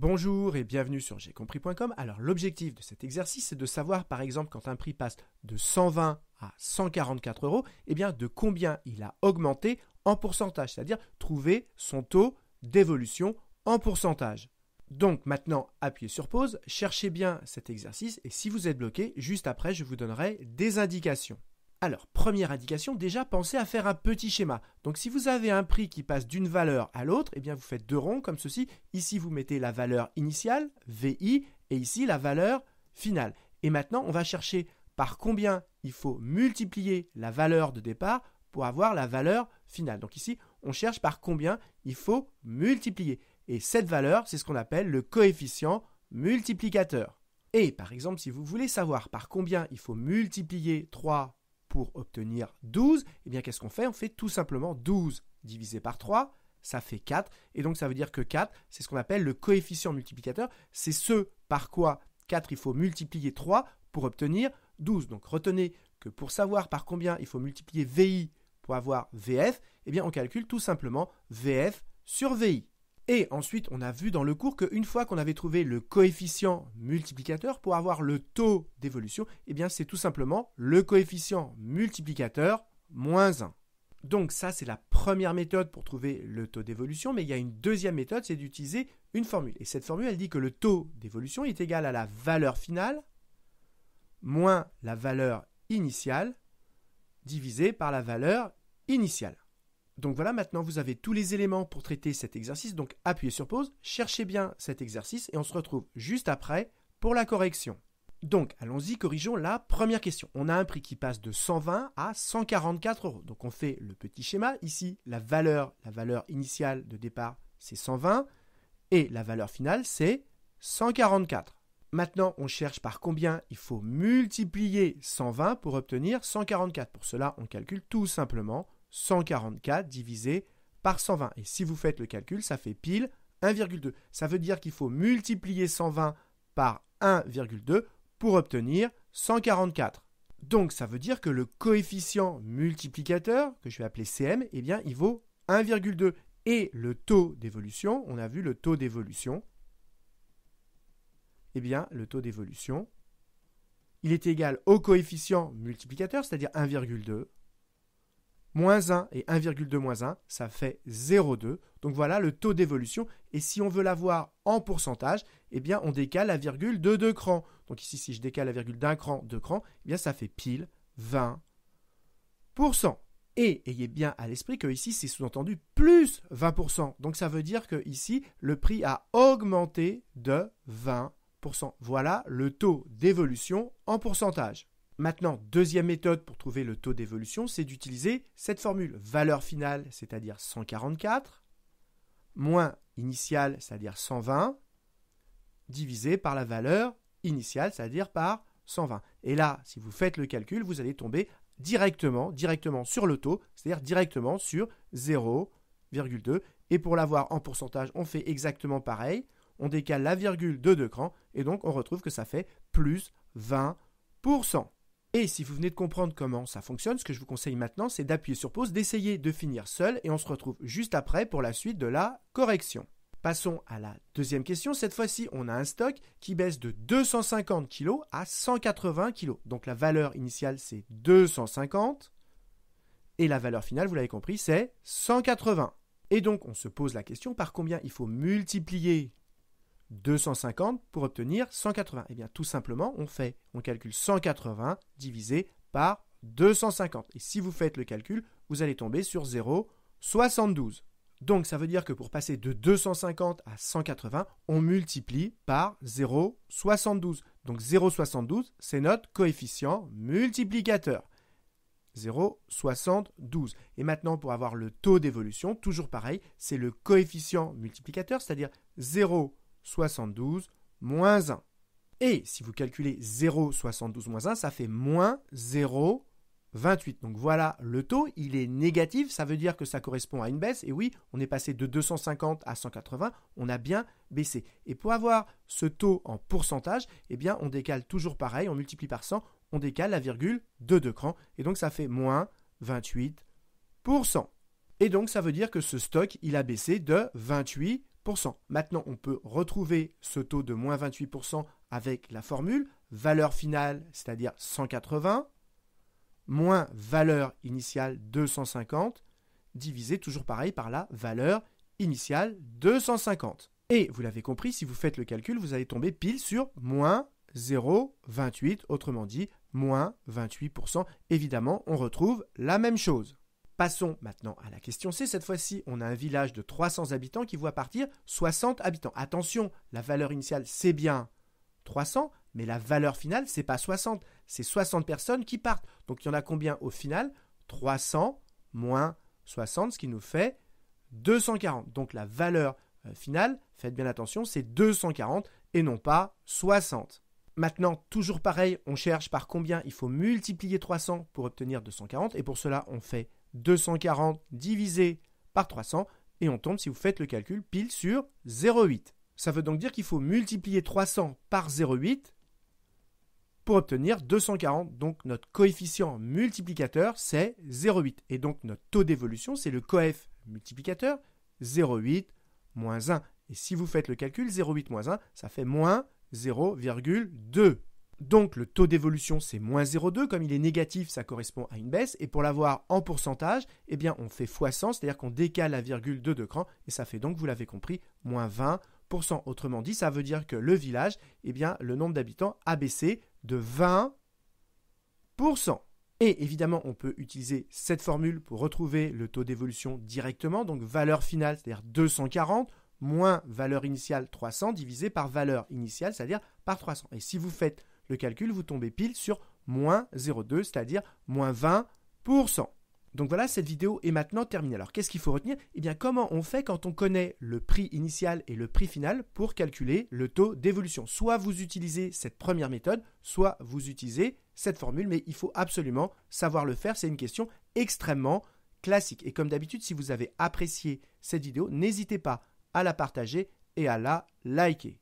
Bonjour et bienvenue sur j'aiscompris.com. Alors l'objectif de cet exercice c'est de savoir par exemple quand un prix passe de 120 à 144 euros, eh bien de combien il a augmenté en pourcentage, c'est-à-dire trouver son taux d'évolution en pourcentage. Donc maintenant appuyez sur pause, cherchez bien cet exercice et si vous êtes bloqué, juste après je vous donnerai des indications. Alors, première indication, déjà pensez à faire un petit schéma. Donc si vous avez un prix qui passe d'une valeur à l'autre, eh bien vous faites deux ronds comme ceci. Ici vous mettez la valeur initiale, VI, et ici la valeur finale. Et maintenant on va chercher par combien il faut multiplier la valeur de départ pour avoir la valeur finale. Donc ici on cherche par combien il faut multiplier. Et cette valeur, c'est ce qu'on appelle le coefficient multiplicateur. Et par exemple, si vous voulez savoir par combien il faut multiplier 3 pour obtenir 12, eh bien qu'est-ce qu'on fait? On fait tout simplement 12 divisé par 3, ça fait 4. Et donc ça veut dire que 4, c'est ce qu'on appelle le coefficient multiplicateur. C'est ce par quoi 4, il faut multiplier 3 pour obtenir 12. Donc retenez que pour savoir par combien il faut multiplier VI pour avoir VF, eh bien on calcule tout simplement VF sur VI. Et ensuite, on a vu dans le cours qu'une fois qu'on avait trouvé le coefficient multiplicateur pour avoir le taux d'évolution, eh bien c'est tout simplement le coefficient multiplicateur moins 1. Donc ça, c'est la première méthode pour trouver le taux d'évolution, mais il y a une deuxième méthode, c'est d'utiliser une formule. Et cette formule, elle dit que le taux d'évolution est égal à la valeur finale moins la valeur initiale divisé par la valeur initiale. Donc voilà, maintenant vous avez tous les éléments pour traiter cet exercice. Donc appuyez sur pause, cherchez bien cet exercice et on se retrouve juste après pour la correction. Donc allons-y, corrigeons la première question. On a un prix qui passe de 120 à 144 euros. Donc on fait le petit schéma. Ici, la valeur, la valeur initiale de départ, c'est 120 et la valeur finale, c'est 144. Maintenant, on cherche par combien il faut multiplier 120 pour obtenir 144. Pour cela, on calcule tout simplement 144 divisé par 120. Et si vous faites le calcul, ça fait pile 1,2. Ça veut dire qu'il faut multiplier 120 par 1,2 pour obtenir 144. Donc ça veut dire que le coefficient multiplicateur, que je vais appeler CM, eh bien il vaut 1,2. Et le taux d'évolution, on a vu le taux d'évolution, eh bien le taux d'évolution, il est égal au coefficient multiplicateur, c'est-à-dire 1,2, moins 1 et 1,2 moins 1, ça fait 0,2. Donc voilà le taux d'évolution. Et si on veut l'avoir en pourcentage, eh bien on décale la virgule de deux crans. Donc ici, si je décale la virgule d'un cran, deux crans, eh bien ça fait pile 20%. Et ayez bien à l'esprit que ici, c'est sous-entendu plus 20%. Donc ça veut dire que ici, le prix a augmenté de 20%. Voilà le taux d'évolution en pourcentage. Maintenant, deuxième méthode pour trouver le taux d'évolution, c'est d'utiliser cette formule valeur finale, c'est-à-dire 144, moins initiale, c'est-à-dire 120, divisé par la valeur initiale, c'est-à-dire par 120. Et là, si vous faites le calcul, vous allez tomber directement, directement sur le taux, c'est-à-dire directement sur 0,2. Et pour l'avoir en pourcentage, on fait exactement pareil. On décale la virgule de deux crans et donc on retrouve que ça fait plus 20%. Et si vous venez de comprendre comment ça fonctionne, ce que je vous conseille maintenant, c'est d'appuyer sur pause, d'essayer de finir seul, et on se retrouve juste après pour la suite de la correction. Passons à la deuxième question. Cette fois-ci, on a un stock qui baisse de 250 kg à 180 kg. Donc la valeur initiale, c'est 250. Et la valeur finale, vous l'avez compris, c'est 180. Et donc, on se pose la question par combien il faut multiplier 250 pour obtenir 180 Eh bien, tout simplement, on fait, on calcule 180 divisé par 250. Et si vous faites le calcul, vous allez tomber sur 0,72. Donc, ça veut dire que pour passer de 250 à 180, on multiplie par 0,72. Donc, 0,72, c'est notre coefficient multiplicateur. 0,72. Et maintenant, pour avoir le taux d'évolution, toujours pareil, c'est le coefficient multiplicateur, c'est-à-dire 0,72 72 moins 1. Et si vous calculez 0,72 moins 1, ça fait moins 0,28. Donc voilà le taux, il est négatif, ça veut dire que ça correspond à une baisse. Et oui, on est passé de 250 à 180, on a bien baissé. Et pour avoir ce taux en pourcentage, eh bien on décale toujours pareil, on multiplie par 100, on décale la virgule de deux crans. Et donc ça fait moins 28%. Et donc ça veut dire que ce stock, il a baissé de 28%. Maintenant, on peut retrouver ce taux de moins 28% avec la formule valeur finale, c'est-à-dire 180, moins valeur initiale 250, divisé toujours pareil par la valeur initiale 250. Et vous l'avez compris, si vous faites le calcul, vous allez tomber pile sur moins 0,28, autrement dit, moins 28%. Évidemment, on retrouve la même chose. Passons maintenant à la question C. Cette fois-ci, on a un village de 300 habitants qui voit partir 60 habitants. Attention, la valeur initiale, c'est bien 300, mais la valeur finale, c'est pas 60, c'est 60 personnes qui partent. Donc il y en a combien au final? 300 moins 60, ce qui nous fait 240. Donc la valeur euh, finale, faites bien attention, c'est 240 et non pas 60. Maintenant, toujours pareil, on cherche par combien il faut multiplier 300 pour obtenir 240 et pour cela, on fait 240 divisé par 300 et on tombe, si vous faites le calcul, pile sur 0,8. Ça veut donc dire qu'il faut multiplier 300 par 0,8 pour obtenir 240. Donc notre coefficient multiplicateur, c'est 0,8. Et donc notre taux d'évolution, c'est le coef multiplicateur 0,8 moins 1. Et si vous faites le calcul, 0,8 moins 1, ça fait moins 0,2. Donc le taux d'évolution c'est moins 0,2, comme il est négatif ça correspond à une baisse, et pour l'avoir en pourcentage, eh bien on fait x 100, c'est-à-dire qu'on décale la virgule de 2 crans, et ça fait donc, vous l'avez compris, moins 20%. Autrement dit, ça veut dire que le village, eh bien le nombre d'habitants a baissé de 20%. Et évidemment, on peut utiliser cette formule pour retrouver le taux d'évolution directement, donc valeur finale, c'est-à-dire 240, moins valeur initiale 300 divisé par valeur initiale, c'est-à-dire par 300. Et si vous faites le calcul, vous tombez pile sur moins 0,2, c'est-à-dire moins 20%. Donc voilà, cette vidéo est maintenant terminée. Alors qu'est-ce qu'il faut retenir? Eh bien comment on fait quand on connaît le prix initial et le prix final pour calculer le taux d'évolution? Soit vous utilisez cette première méthode, soit vous utilisez cette formule, mais il faut absolument savoir le faire. C'est une question extrêmement classique. Et comme d'habitude, si vous avez apprécié cette vidéo, n'hésitez pas à la partager et à la liker.